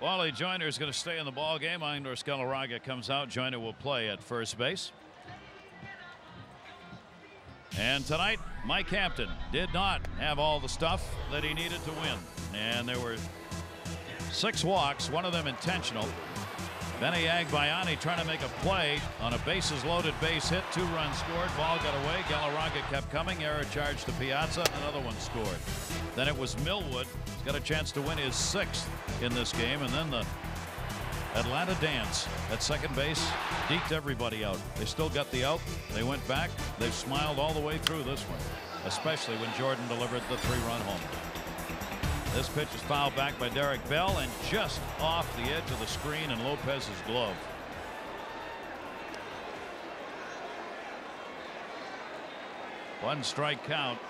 Wally Joyner is going to stay in the ball game. Andres Galarraga comes out. Joyner will play at first base. And tonight, Mike Hampton did not have all the stuff that he needed to win. And there were six walks, one of them intentional. Benny Agbayani trying to make a play on a bases loaded base hit. Two runs scored. Ball got away. Galarraga kept coming. Error charge to Piazza. Another one scored. Then it was Millwood. He's got a chance to win his sixth in this game. And then the Atlanta dance at second base deked everybody out. They still got the out. They went back. They've smiled all the way through this one, especially when Jordan delivered the three run home. This pitch is fouled back by Derek Bell and just off the edge of the screen and Lopez's glove. One strike count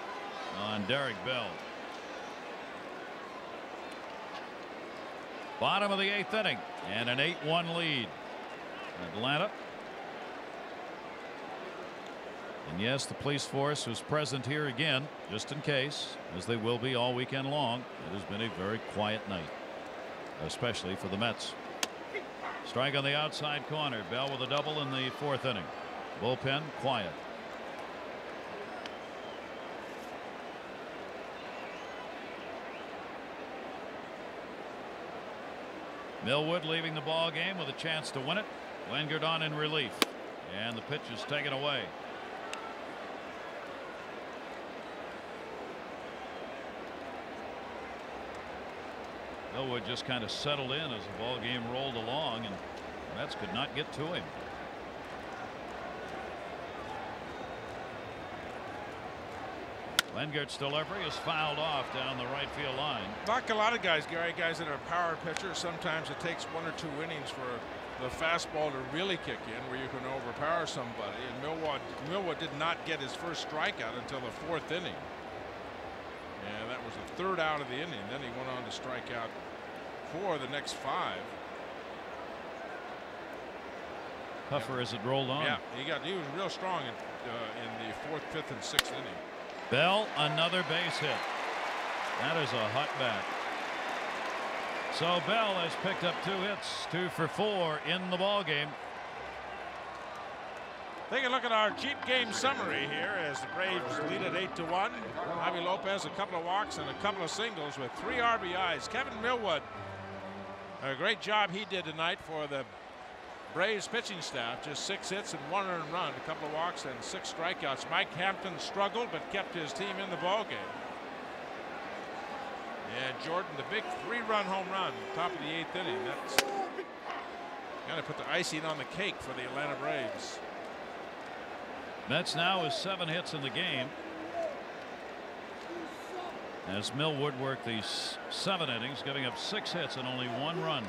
on Derek Bell. Bottom of the eighth inning and an 8 1 lead. Atlanta. And yes, the police force was present here again, just in case, as they will be all weekend long. It has been a very quiet night, especially for the Mets. Strike on the outside corner. Bell with a double in the fourth inning. Bullpen quiet. Millwood leaving the ball game with a chance to win it. Wengert on in relief. And the pitch is taken away. Millwood just kind of settled in as the ball game rolled along and Mets could not get to him. Wengert's delivery is fouled off down the right field line. Like a lot of guys, Gary, guys that are power pitchers, sometimes it takes one or two innings for the fastball to really kick in where you can overpower somebody. And Millwood, Millwood did not get his first strikeout until the fourth inning. And that was the third out of the inning. Then he went on to strike out for the next five. Tougher as it rolled on. Yeah, he got he was real strong in, uh, in the fourth, fifth, and sixth inning. Bell another base hit. That is a hot bat. So Bell has picked up two hits, two for four in the ball game. Take a look at our Jeep game summary here as the Braves lead at 8 to 1. Javy Lopez a couple of walks and a couple of singles with three RBIs. Kevin Millwood a great job he did tonight for the Braves pitching staff. Just six hits and one earned run, a couple of walks and six strikeouts. Mike Hampton struggled but kept his team in the ball game. And Jordan, the big three-run home run, top of the eighth inning. That's of put the icing on the cake for the Atlanta Braves. Mets now is seven hits in the game. As Millwood worked these seven innings, giving up six hits and only one run.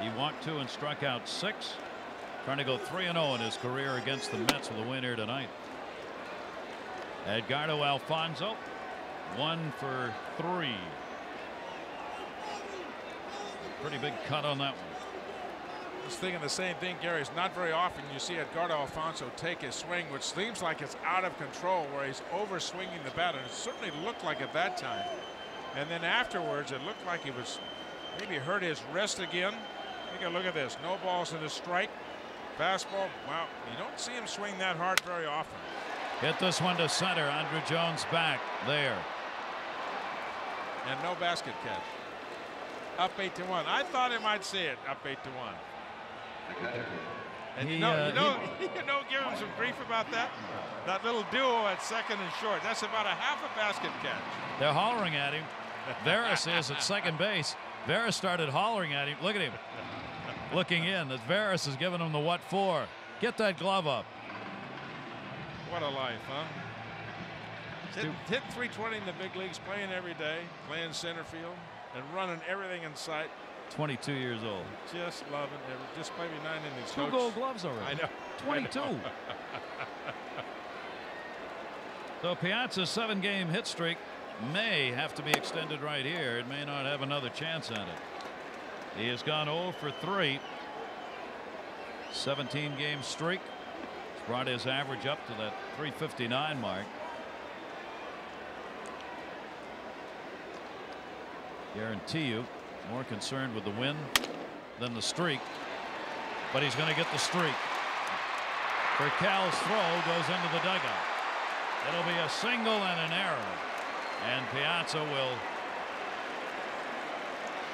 He walked two and struck out six. Trying to go 3 and 0 in his career against the Mets with a win here tonight. Edgardo Alfonzo, one for three. Pretty big cut on that one. Was thinking the same thing, Gary. It's not very often you see Edgardo Alfonzo take his swing, which seems like it's out of control, where he's over swinging the bat, and it certainly looked like at that time. And then afterwards, it looked like he was maybe hurt his wrist again. Take a look at this. No balls in a strike. Fastball. Wow, you don't see him swing that hard very often. Hit this one to center. Andruw Jones back there. And no basket catch. Up eight to one. I thought he might see it. Up eight to one. And He, you know, uh, you know, you know, give him some grief about that. That little duo at second and short. That's about a half a basket catch. They're hollering at him. Veras is at second base. Veras started hollering at him. Look at him. Looking in as Veras is giving him the what for. Get that glove up. What a life, huh? Hit, hitting 320 in the big leagues, playing every day, playing center field, and running everything in sight. 22 years old. Just loving every, just maybe nine innings. Two coach. gold gloves already. I know. 22. I know. So Piazza's seven game hit streak may have to be extended right here. It may not have another chance at it. He has gone 0 for 3. 17 game streak. It's brought his average up to that 359 mark. Guarantee you more concerned with the win than the streak, but he's going to get the streak. Furcal's throw goes into the dugout. It'll be a single and an error, and Piazza will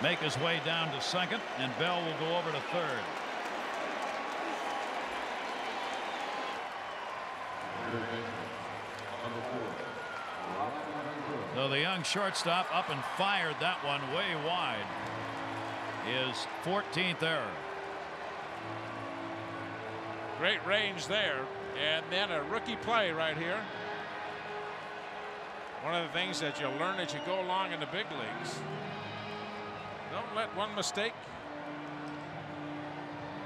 make his way down to second, and Bell will go over to third. So the young shortstop up and fired that one way wide. His 14th error. Great range there. And then a rookie play right here. One of the things that you learn as you go along in the big leagues. Don't let one mistake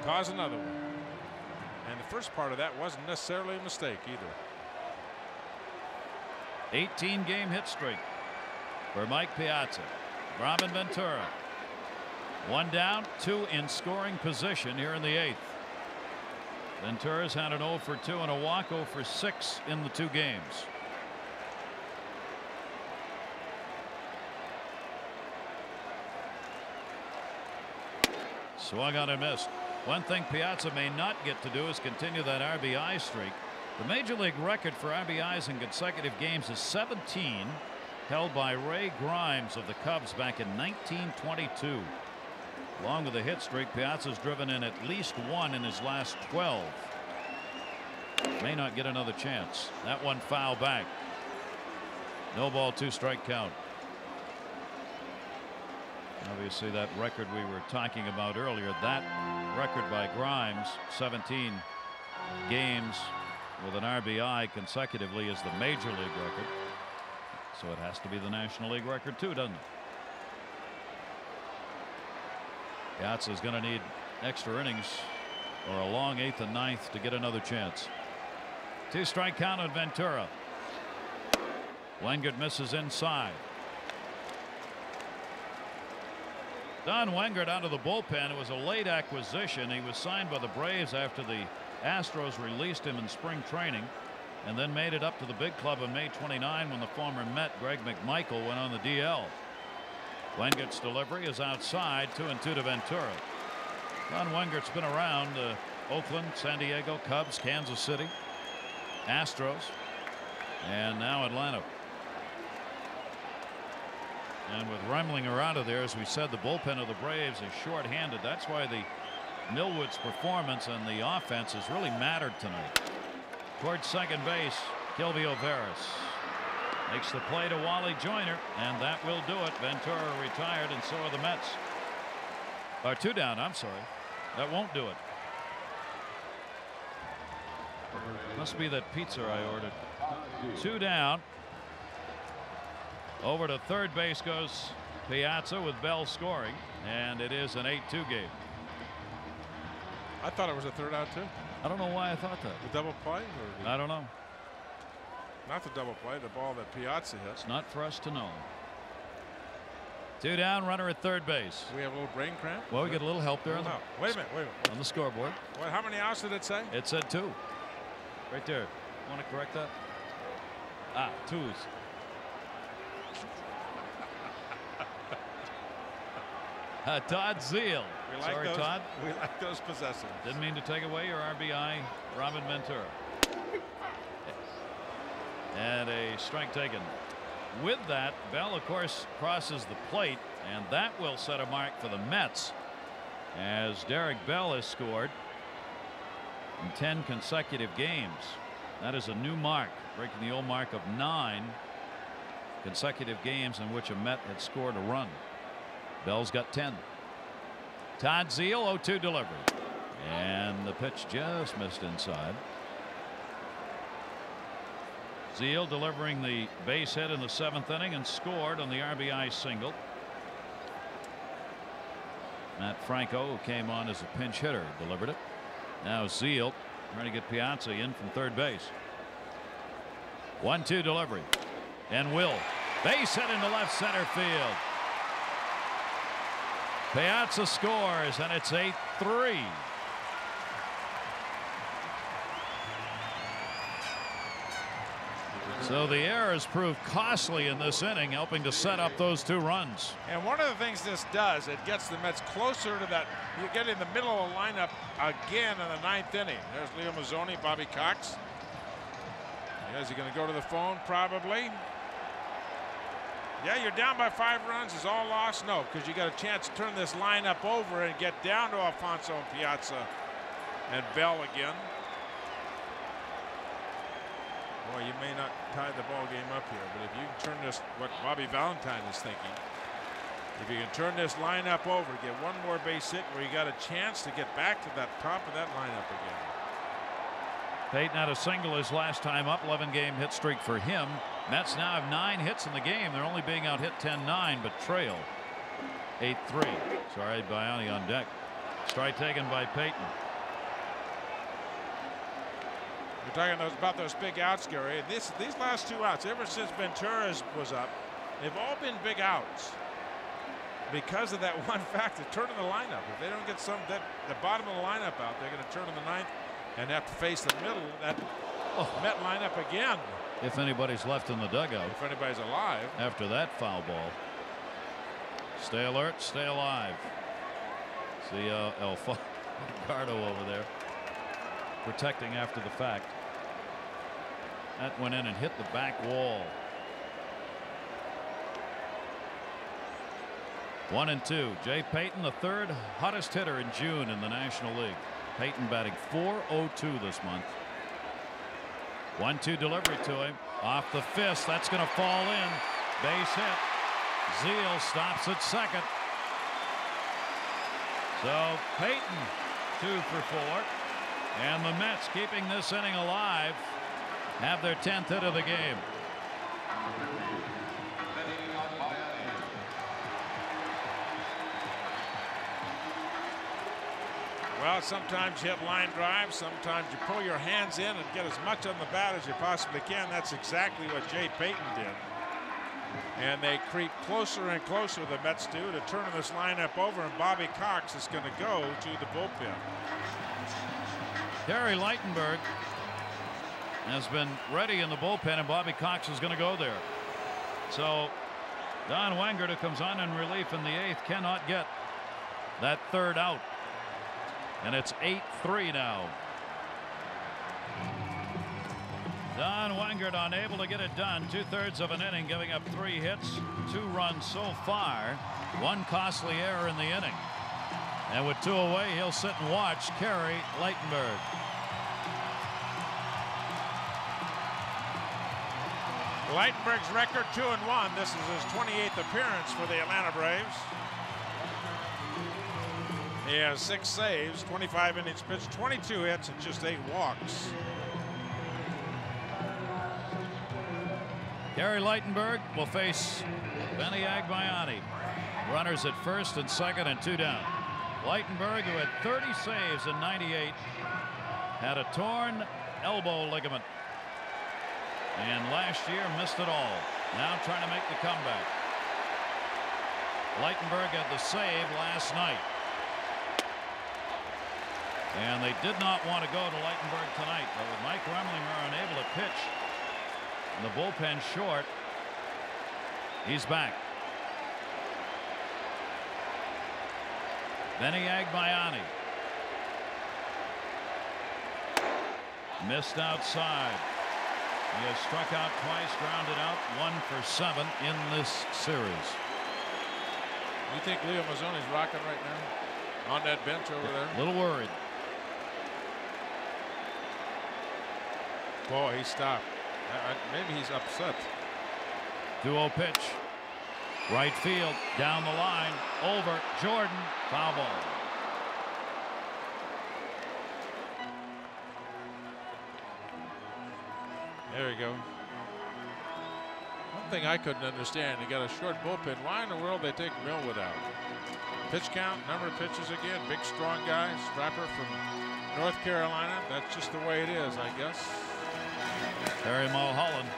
cause another one. And the first part of that wasn't necessarily a mistake either. 18 game hit streak for Mike Piazza. Robin Ventura. One down, two in scoring position here in the eighth. Ventura's had an 0 for 2 and a walk 0 for 6 in the two games. Swung on and missed. One thing Piazza may not get to do is continue that RBI streak. The major league record for RBIs in consecutive games is 17, held by Ray Grimes of the Cubs back in 1922. Along with the hit streak, Piazza's driven in at least one in his last 12. May not get another chance. That one foul back. No ball, two strike count. Obviously, that record we were talking about earlier, that record by Grimes, 17 games with an RBI consecutively, is the major league record. So it has to be the National League record, too, doesn't it? Piazza is going to need extra innings or a long eighth and ninth to get another chance. Two strike count on Ventura. Wengert misses inside. Don Wengert out of the bullpen. It was a late acquisition. He was signed by the Braves after the Astros released him in spring training and then made it up to the big club on May 29 when the former Met Greg McMichael went on the DL. Wengert's delivery is outside two and two to Ventura. Don Wengert's been around uh, Oakland, San Diego, Cubs, Kansas City, Astros, and now Atlanta. And with Remlinger out of there, as we said, the bullpen of the Braves is short-handed. That's why the Millwood's performance and the offense has really mattered tonight. Towards second base, Quilvio Veras makes the play to Wally Joyner, and that will do it. Ventura retired, and so are the Mets. Or two down, I'm sorry. That won't do it. Must be that pizza I ordered. Two down. Over to third base goes Piazza with Bell scoring, and it is an 8-2 game. I thought it was a third out too. I don't know why I thought that. The double play? I don't know. Not the double play, the ball that Piazza hit. It's not for us to know. Two down, runner at third base. We have a little brain cramp. Well, we get a little help there. On the, wait a minute, wait a minute. On the scoreboard. What, how many outs did it say? It said two. Right there. Want to correct that? Ah, twos. Uh, Todd Zeile. We like Sorry, those, Todd. We like those possessions. Didn't mean to take away your RBI, Robin Ventura. and a strike taken. With that, Bell, of course, crosses the plate, and that will set a mark for the Mets as Derek Bell has scored in 10 consecutive games. That is a new mark, breaking the old mark of nine consecutive games in which a Met had scored a run. Bell's got 10. Todd Zeile 0-2 delivery. And the pitch just missed inside. Zeile delivering the base hit in the seventh inning and scored on the RBI single. Matt Franco, who came on as a pinch hitter, delivered it. Now Zeile trying to get Piazza in from third base. One two delivery. And Will. Base hit into left center field. Piazza scores and it's 8 3. So the errors proved costly in this inning, helping to set up those two runs. And one of the things this does, it gets the Mets closer to that. You get in the middle of the lineup again in the ninth inning. There's Leo Mazzone, Bobby Cox. Is he going to go to the phone? Probably. Yeah, you're down by five runs. Is all lost? No, because you got a chance to turn this lineup over and get down to Alfonzo and Piazza and Bell again. Boy, you may not tie the ball game up here, but if you can turn this, what Bobby Valentine is thinking, if you can turn this lineup over, get one more base hit where you got a chance to get back to that top of that lineup again. Payton had a single his last time up, 11 game hit streak for him. Mets now have nine hits in the game. They're only being out hit 10-9, but trail 8-3. Sorry, Baiani on deck. Strike taken by Payton. You're talking about those big outs, Gary. This, these last two outs, ever since Ventura was up, they've all been big outs because of that one factor, turning the lineup. If they don't get some that the bottom of the lineup out, they're going to turn in the ninth and have to face the middle that oh. Met lineup again. If anybody's left in the dugout. If anybody's alive. After that foul ball. Stay alert, stay alive. See uh, El Gardo over there protecting after the fact. That went in and hit the back wall. One and two. Jay Payton, the third hottest hitter in June in the National League. Payton batting 402 this month. One two delivery to him. Off the fist. That's going to fall in. Base hit. Zeile stops at second. So Payton two for four. And the Mets keeping this inning alive have their 10th hit of the game. Well, sometimes you hit line drives, sometimes you pull your hands in and get as much on the bat as you possibly can. That's exactly what Jay Payton did. And they creep closer and closer, the Mets do, to turning this lineup over, and Bobby Cox is going to go to the bullpen. Kerry Ligtenberg has been ready in the bullpen, and Bobby Cox is going to go there. So Don Wengert, who comes on in relief in the eighth, cannot get that third out. And it's 8-3 now. Don Wengert unable to get it done. Two thirds of an inning, giving up three hits, two runs so far, one costly error in the inning. And with two away, he'll sit and watch Kerry Ligtenberg. Ligtenberg's record two and one. This is his 28th appearance for the Atlanta Braves. He has six saves, 25 innings pitched, 22 hits, and just eight walks. Gary Ligtenberg will face Benny Agbayani. Runners at first and second and two down. Ligtenberg, who had 30 saves in 98, had a torn elbow ligament. And last year missed it all. Now trying to make the comeback. Ligtenberg had the save last night. And they did not want to go to Ligtenberg tonight. But with Mike Remlinger unable to pitch, and the bullpen short, he's back. Benny Agbayani. Missed outside. He has struck out twice, grounded out, one for seven in this series. You think Leo Mazzone's rocking right now on that bench over there? A little worried. Boy, he stopped. maybe he's upset. 2-0 pitch. Right field, down the line, over, Jordan, foul ball. There you go. One thing I couldn't understand, you got a short bullpen. Why in the world they take Millwood out? Pitch count, number of pitches again. Big, strong guy, strapper from North Carolina. That's just the way it is, I guess. Terry Mulholland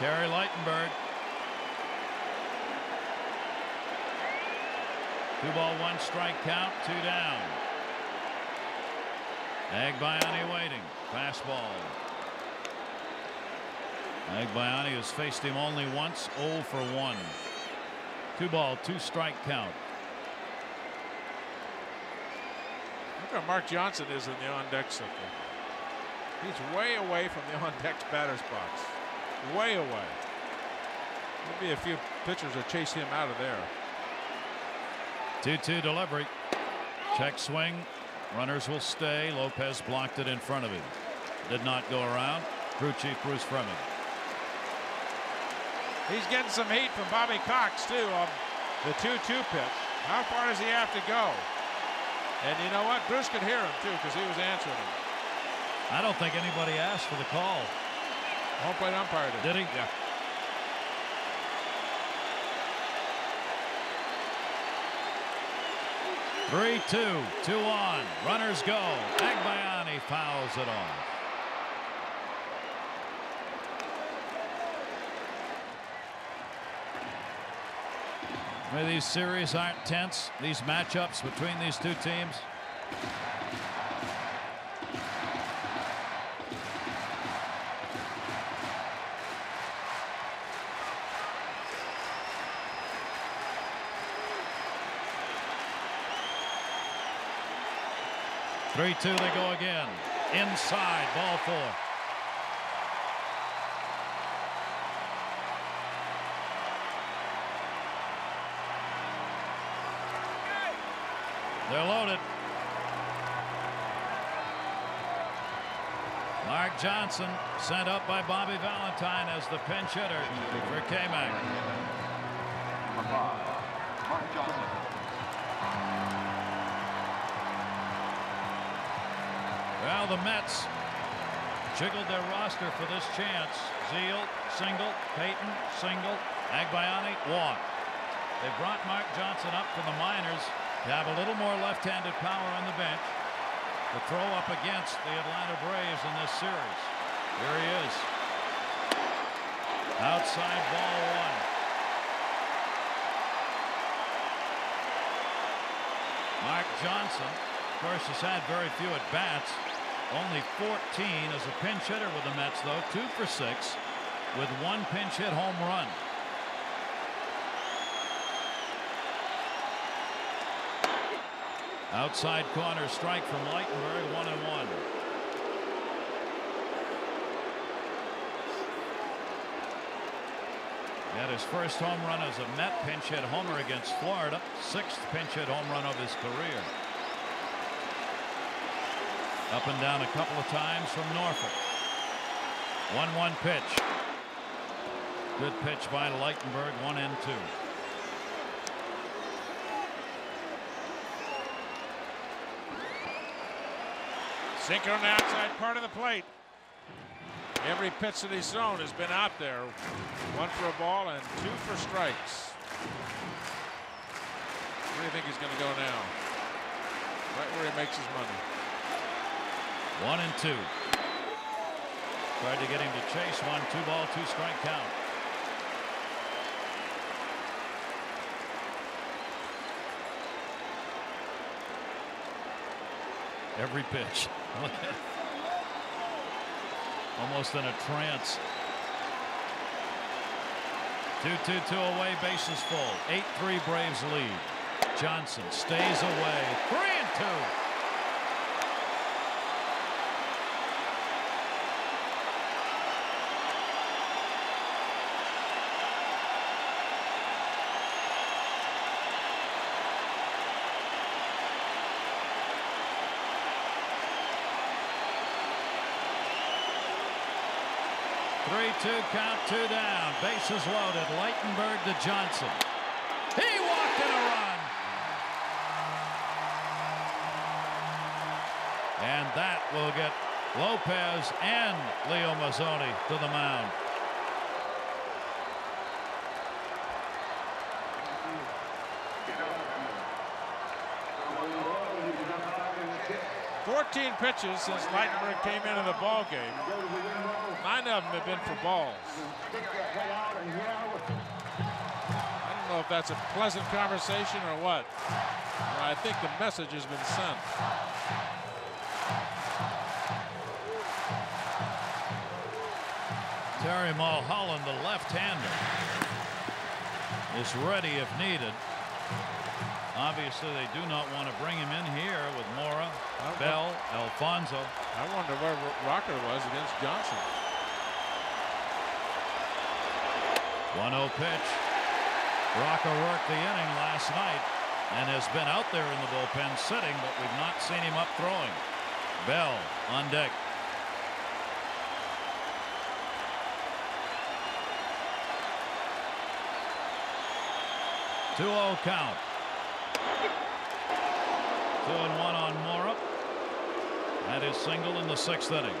Gary Ligtenberg. Two ball, one strike count, two down. Agbayani waiting. Fastball. Agbayani has faced him only once, 0 for 1. Two ball, two strike count. Look how Mark Johnson is in the on deck circle. He's way away from the on deck batter's box. Way away. There'll be a few pitchers that chase him out of there. 2 2 delivery. Check swing. Runners will stay. Lopez blocked it in front of him. Did not go around. Crew chief Bruce Froemming. He's getting some heat from Bobby Cox, too, on the 2 2 pitch. How far does he have to go? And you know what? Bruce could hear him, too, because he was answering him. I don't think anybody asked for the call. Home plate umpire did. Did he? Yeah. Three, two, two on. Runners go. Agbayani fouls it off. These series aren't tense, these matchups between these two teams. Three two they go again. Inside ball four. They're loaded. Mark Johnson sent up by Bobby Valentine as the pinch hitter for K-Mac. Well, the Mets jiggled their roster for this chance. Zeile, single, Payton, single, Agbayani, walk. They brought Mark Johnson up from the minors to have a little more left-handed power on the bench to throw up against the Atlanta Braves in this series. Here he is. Outside ball one. Mark Johnson, of course, has had very few at bats. Only 14 as a pinch hitter with the Mets, though. Two for six with one pinch hit home run. Outside corner strike from Ligtenberg, one and one. He had his first home run as a Met pinch hit homer against Florida, sixth pinch hit home run of his career. Up and down a couple of times from Norfolk. 1 1 pitch. Good pitch by Ligtenberg, one and two. Sinker on the outside part of the plate. Every pitch that he's thrown has been out there. One for a ball and two for strikes. Where do you think he's going to go now? Right where he makes his money. One and two. Tried to get him to chase one, two ball, two strike count. Every pitch. Almost in a trance. 2-2-2 away, bases full. 8-3 Braves lead. Johnson stays away. 3 and 2. Three-two count, two down. Bases loaded. Ligtenberg to Johnson. He walked in a run. And that will get Lopez and Leo Mazzone to the mound. Fourteen pitches since Ligtenberg came into the ball game. Nine of them have been for balls. I don't know if that's a pleasant conversation or what. I think the message has been sent. Terry Mulholland, the left-hander, is ready if needed. Obviously, they do not want to bring him in here with Mora, Bell, Alfonzo. I wonder where Rocker was against Johnson. 1-0 pitch. Rocker worked the inning last night and has been out there in the bullpen sitting, but we've not seen him up throwing. Bell on deck. 2-0 count. Two and one on Mora. That is single in the sixth inning.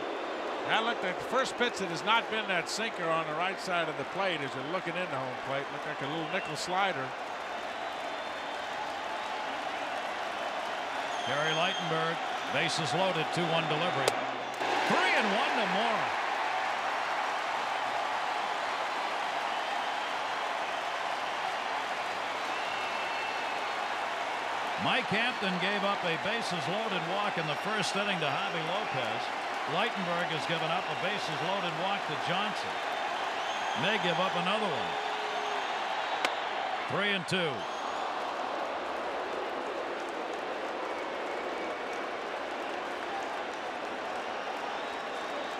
Now look, the first pitch that has not been that sinker on the right side of the plate as you're looking into home plate. Looked like a little nickel slider. Gary Ligtenberg, bases loaded, 2-1 delivery. Three and one to Mora. Mike Hampton gave up a bases loaded walk in the first inning to Javy Lopez. Ligtenberg has given up a bases loaded walk to Johnson. May give up another one. Three and two.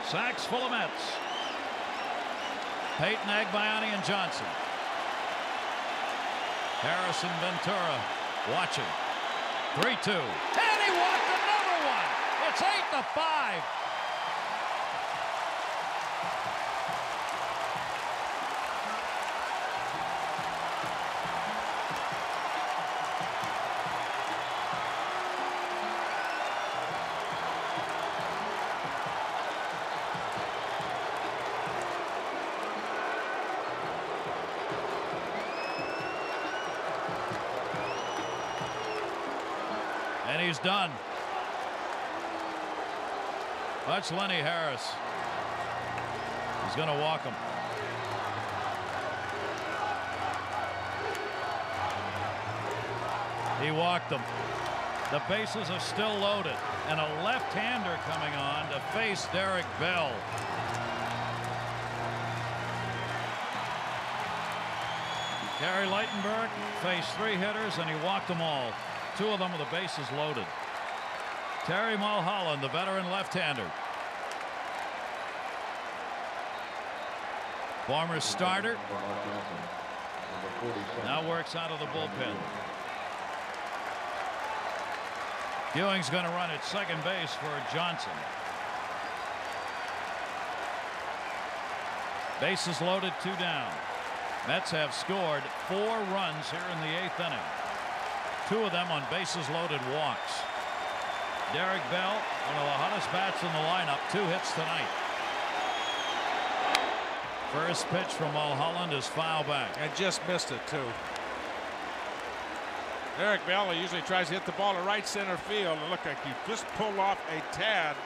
Sacks full of Mets. Payton Agbayani and Johnson. Harrison Ventura watching. 3-2. And he walked another one. It's 8 to 5. Lenny Harris. He's going to walk him. He walked him. The bases are still loaded. And a left-hander coming on to face Derek Bell. Gary Ligtenberg faced three hitters and he walked them all. Two of them with the bases loaded. Terry Mulholland, the veteran left-hander. Former starter. Now works out of the bullpen. Ewing's going to run at second base for Johnson. Bases loaded, two down. Mets have scored four runs here in the eighth inning. Two of them on bases loaded walks. Derek Bell, one of the hottest bats in the lineup, two hits tonight. First pitch from Mulholland is foul back. And just missed it, too. Derek Bell usually tries to hit the ball to right center field. It looked like he just pulled off a tad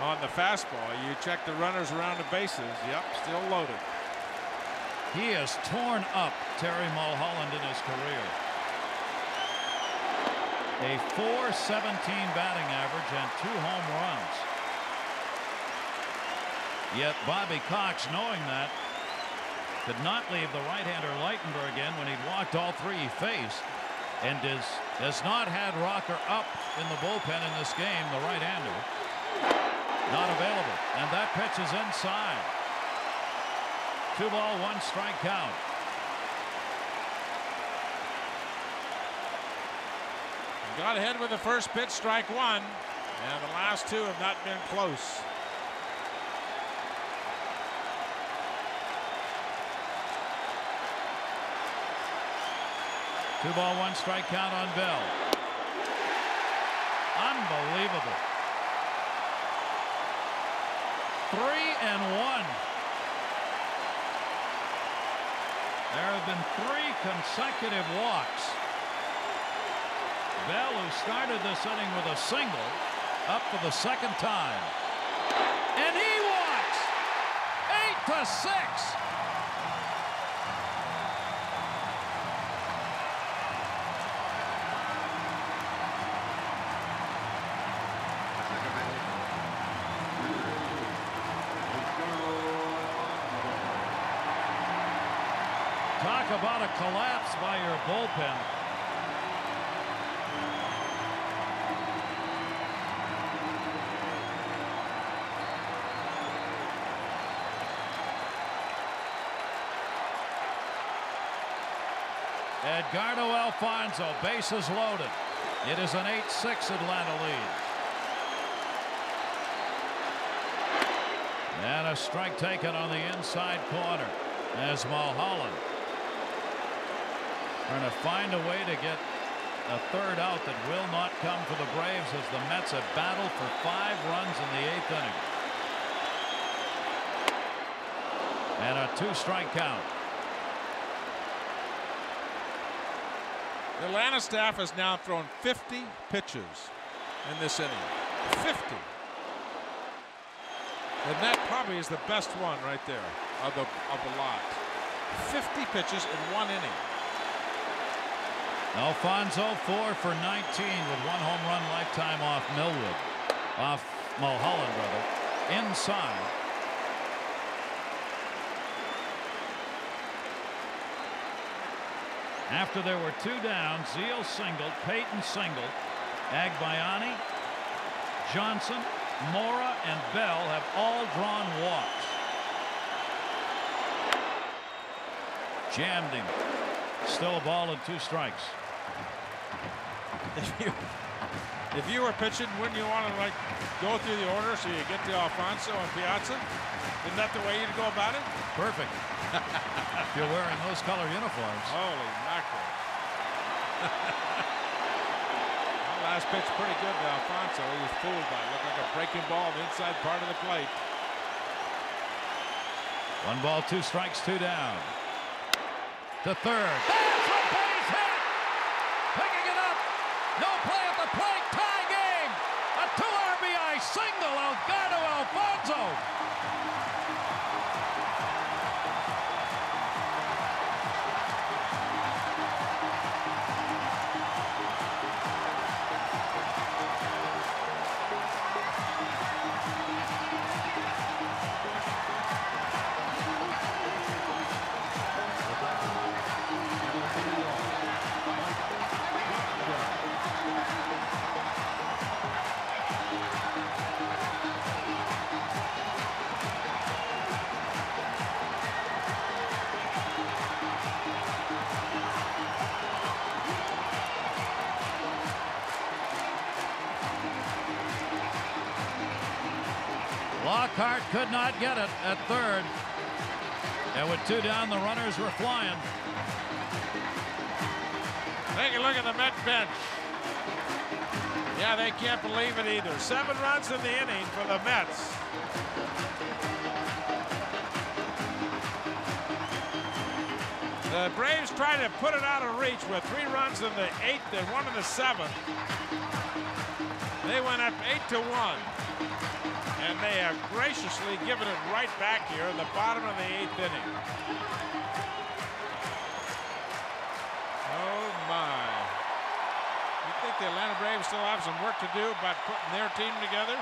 on the fastball. You check the runners around the bases. Yep, still loaded. He has torn up Terry Mulholland in his career. A 417 batting average and two home runs. Yet Bobby Cox, knowing that, could not leave the right-hander Ligtenberg in when he'd walked all three he faced and is, has not had Rocker up in the bullpen in this game, the right-hander. Not available. And that pitch is inside. Two ball, one strike count. Got ahead with the first pitch, strike one. And the last two have not been close. Two ball, one strike count on Bell. Unbelievable. Three and one. There have been three consecutive walks. Bell, who started this inning with a single, up for the second time. And he walks! Eight to six! A collapse by your bullpen. Edgardo Alfonzo, bases loaded. It is an 8-6 Atlanta lead. And a strike taken on the inside corner as Mulholland trying to find a way to get a third out that will not come for the Braves as the Mets have battled for five runs in the eighth inning. And a two strike count. The Atlanta staff has now thrown 50 pitches in this inning. 50. And that probably is the best one right there of the of the lot. 50 pitches in one inning. Alfonzo four for 19 with one home run lifetime off Millwood. Off Mulholland, rather. Inside. After there were two down, Zeile singled, Payton singled, Agbayani, Johnson, Mora, and Bell have all drawn walks. Jammed him. Still a ball and two strikes. If you if you were pitching, wouldn't you want to like go through the order so you get to Alfonzo and Piazza? Isn't that the way you'd go about it? Perfect. if you're wearing those color uniforms. Holy mackerel. well, last pitch pretty good to Alfonzo. He was fooled by it. Looked like a breaking ball the inside part of the plate. One ball, two strikes, two down. To third. Picking it up. No play at the plate. Tie game. A two RBI single. Lockhart could not get it at third. And with two down, the runners were flying. Take a look at the Met bench. Yeah, they can't believe it either. Seven runs in the inning for the Mets. The Braves tried to put it out of reach with three runs in the eighth and one in the seventh. They went up eight to one. And they have graciously given it right back here in the bottom of the eighth inning. Oh my. You think the Atlanta Braves still have some work to do about putting their team together?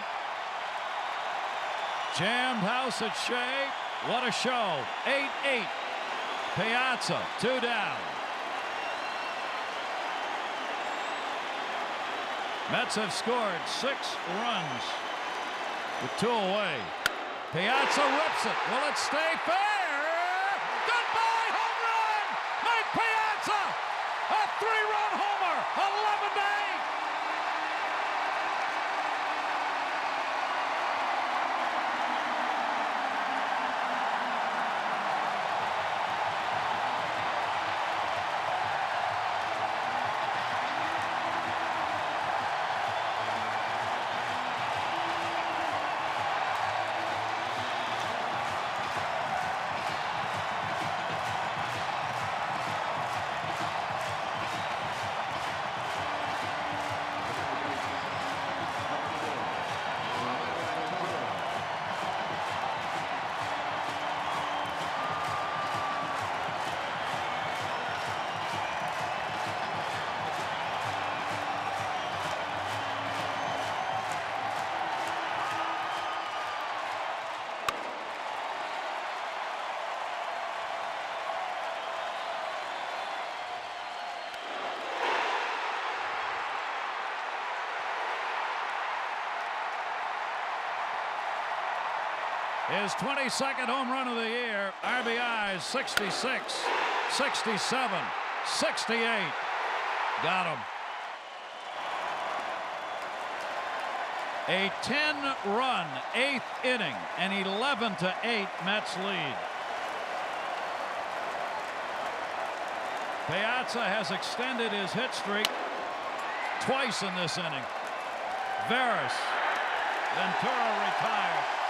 Jammed house at Shea. What a show. 8-8. Piazza, two down. Mets have scored six runs with two away. Piazza rips it. Will it stay fair? His 22nd home run of the year. RBIs 66, 67, 68. Got him. A 10 run eighth inning, an 11 to 8 Mets lead. Piazza has extended his hit streak twice in this inning. Veras, Ventura retired.